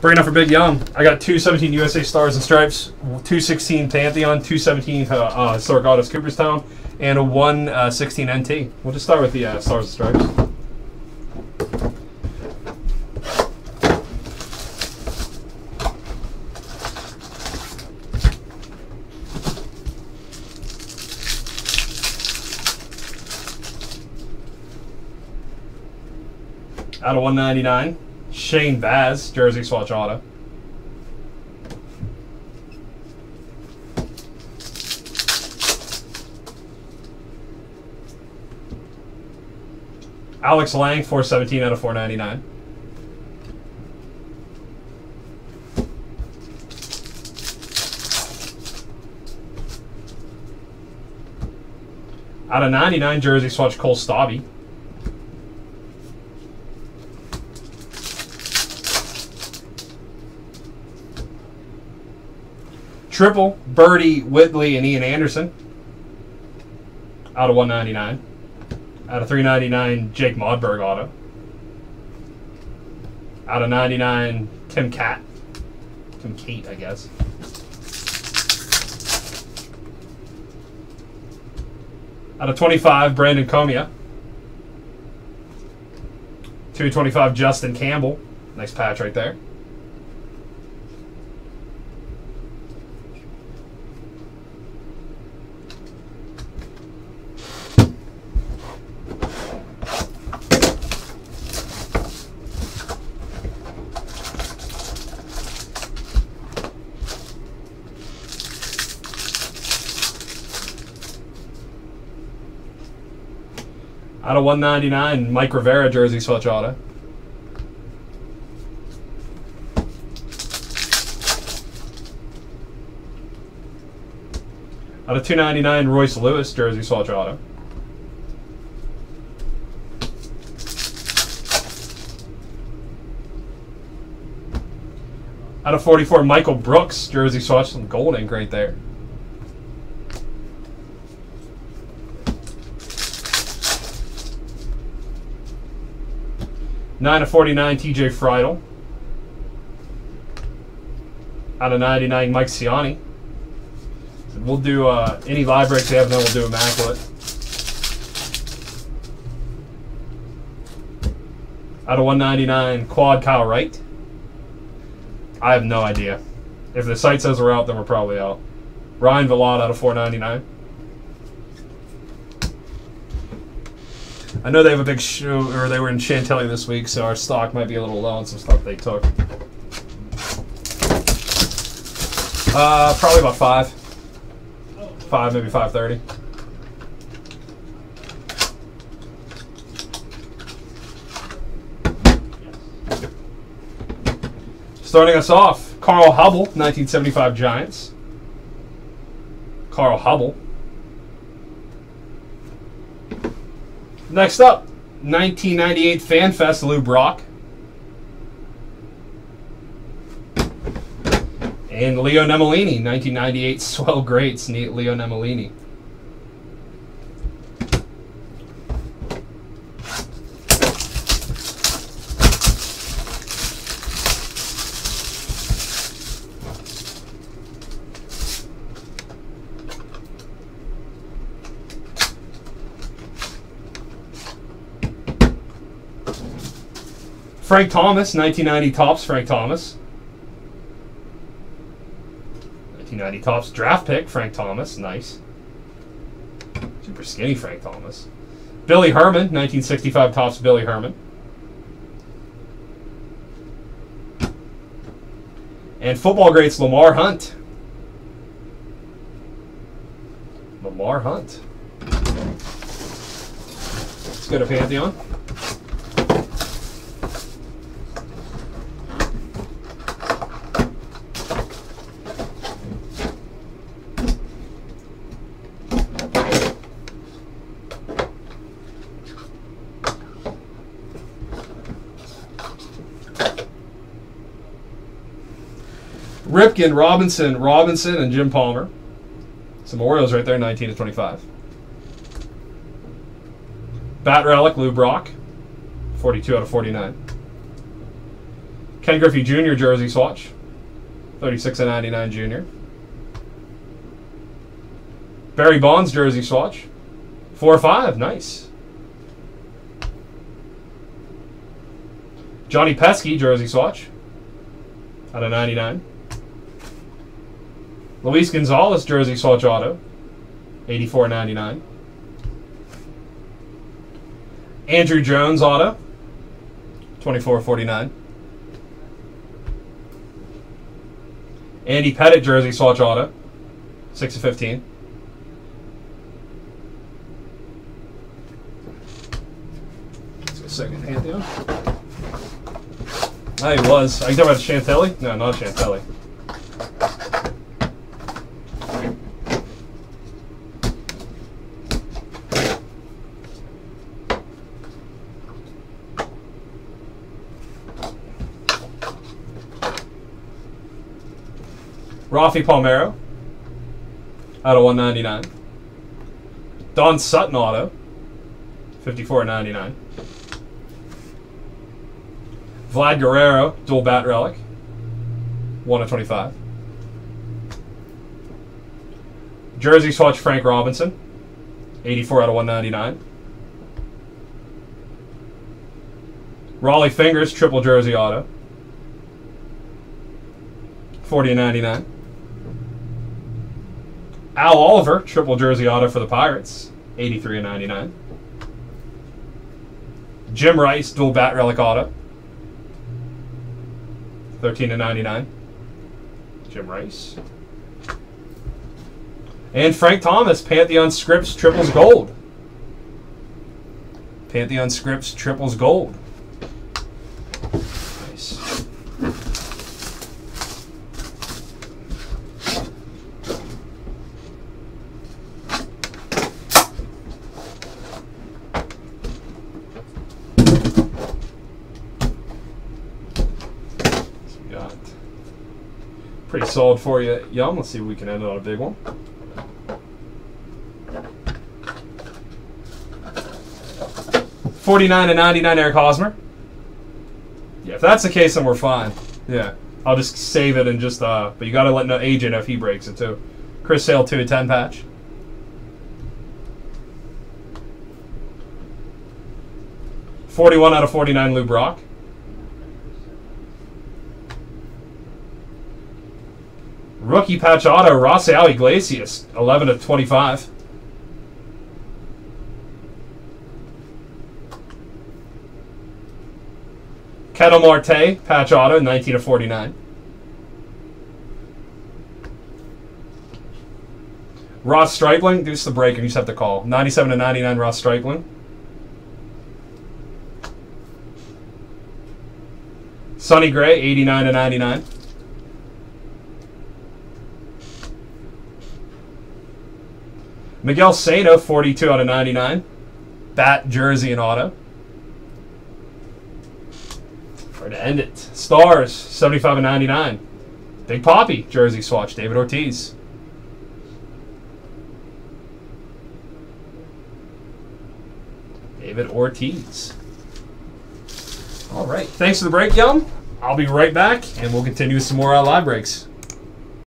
Bringing up for Big Young. I got 217 USA Stars and Stripes, 216 Pantheon, 217 uh, uh, Cooperstown, and a 116 NT. We'll just start with the uh, Stars and Stripes. Out of 199, Shane Baz, Jersey Swatch Auto. Alex Lange, 417 out of 499. Out of 99, Jersey Swatch Cole Stobbe. Triple, Birdie, Whitley, and Ian Anderson. Out of 199. Out of 399, Jake Modberg auto. Out of 99, Tim Cat. Tim Cate, I guess. Out of 25, Brandon Comia. 225, Justin Campbell. Nice patch right there. Out of 199, Mike Rivera jersey swatch auto. Out of 299, Royce Lewis jersey swatch auto. Out of 44, Michael Brooks jersey swatch, some gold ink right there. 9 of 49, TJ Friedl. Out of 99, Mike Siani. We'll do uh, any live breaks they have, and then we'll do a Immaculate. Out of 199, quad Kyle Wright. I have no idea. If the site says we're out, then we're probably out. Ryan Vilade out of 499. I know they have a big show, or they were in Chantilly this week, so our stock might be a little low on some stuff they took. Uh, probably about five. Five, maybe five thirty. Starting us off, Carl Hubbell, 1975 Giants. Carl Hubbell. Next up, 1998 FanFest Lou Brock. And Leo Nemolini, 1998 Swell Greats, neat Leo Nemolini. Frank Thomas, 1990 Topps, Frank Thomas. 1990 Topps draft pick, Frank Thomas, nice. Super skinny Frank Thomas. Billy Herman, 1965 Topps, Billy Herman. And football greats Lamar Hunt. Lamar Hunt. Let's go to Pantheon. Ripken, Robinson, Robinson, and Jim Palmer. Some Orioles right there, 19 to 25. Bat Relic, Lou Brock, 42 out of 49. Ken Griffey Jr. jersey swatch. 36 and 99 junior. Barry Bonds jersey swatch. 4 or 5, nice. Johnny Pesky jersey swatch. Out of 99. Luis Gonzalez jersey swatch auto. 84.99. Andruw Jones auto. 24.49. Andy Pettitte jersey swatch auto. 6 of 15. Let's go second Pantheon. Ah, was. Are you talking about Chantilly? No, not Chantilly. Rafi Palmeiro out of 199. Don Sutton auto 54.99. Vlad Guerrero dual bat relic 1 of 25. Jersey swatch Frank Robinson 84 out of 199. Rollie Fingers triple jersey auto 40 99. Al Oliver, triple jersey auto for the Pirates, 83 and 99. Jim Rice, dual bat relic auto, 13 and 99. Jim Rice. And Frank Thomas, Pantheon Scripts triples gold. Pantheon Scripts triples gold. Nice. So we got pretty solid for you, Yum. Let's see if we can end it on a big one. Forty-nine and ninety-nine, Eric Hosmer. Yeah, if that's the case, then we're fine. Yeah, I'll just save it and just uh. But you got to let know agent if he breaks it too. Chris Sale two to ten patch. Forty-one out of forty-nine, Lou Brock. Rookie patch auto, Rafael Iglesias, 11 of 25. Ketel Marte, patch auto, 19 of 49. Ross Stripling, deuce the break, and you just have to call. 97 to 99, Ross Stripling. Sonny Gray, 89 to 99. Miguel Sano, 42 out of 99. Bat, jersey, and auto. For to end it. Stars, 75 and 99. Big Poppy, jersey swatch, David Ortiz. David Ortiz. All right. Thanks for the break, Yum. I'll be right back, and we'll continue with some more uh, live breaks.